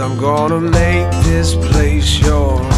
I'm gonna make this place yours.